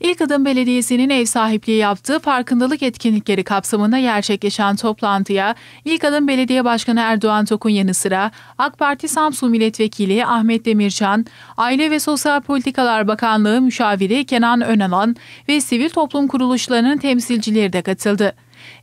İlk Adım Belediyesi'nin ev sahipliği yaptığı farkındalık etkinlikleri kapsamında gerçekleşen toplantıya İlk Adım Belediye Başkanı Erdoğan Tokun yanı sıra AK Parti Samsun Milletvekili Ahmet Demircan, Aile ve Sosyal Politikalar Bakanlığı Müşaviri Kenan Önalan ve sivil toplum kuruluşlarının temsilcileri de katıldı.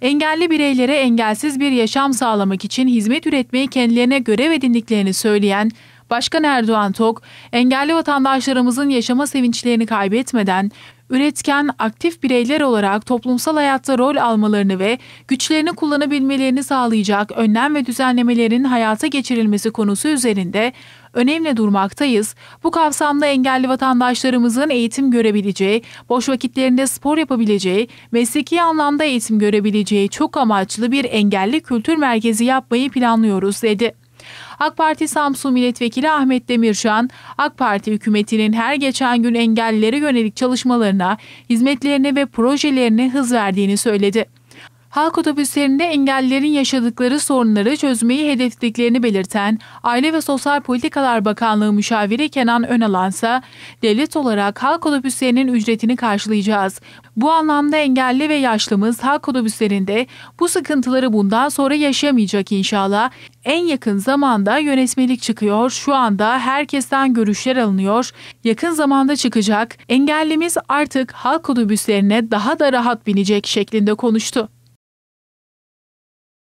Engelli bireylere engelsiz bir yaşam sağlamak için hizmet üretmeyi kendilerine görev edindiklerini söyleyen Başkan Erdoğan Tok, engelli vatandaşlarımızın yaşama sevinçlerini kaybetmeden üretken, aktif bireyler olarak toplumsal hayatta rol almalarını ve güçlerini kullanabilmelerini sağlayacak önlem ve düzenlemelerin hayata geçirilmesi konusu üzerinde önemli durmaktayız. Bu kapsamda engelli vatandaşlarımızın eğitim görebileceği, boş vakitlerinde spor yapabileceği, mesleki anlamda eğitim görebileceği çok amaçlı bir engelli kültür merkezi yapmayı planlıyoruz dedi. AK Parti Samsun Milletvekili Ahmet Demircan, AK Parti hükümetinin her geçen gün engellilere yönelik çalışmalarına, hizmetlerine ve projelerine hız verdiğini söyledi. Halk otobüslerinde engellilerin yaşadıkları sorunları çözmeyi hedeflediklerini belirten Aile ve Sosyal Politikalar Bakanlığı müşaviri Kenan Önalan ise devlet olarak halk otobüslerinin ücretini karşılayacağız. Bu anlamda engelli ve yaşlımız halk otobüslerinde bu sıkıntıları bundan sonra yaşamayacak inşallah. En yakın zamanda yönetmelik çıkıyor. Şu anda herkesten görüşler alınıyor. Yakın zamanda çıkacak. Engellimiz artık halk otobüslerine daha da rahat binecek şeklinde konuştu.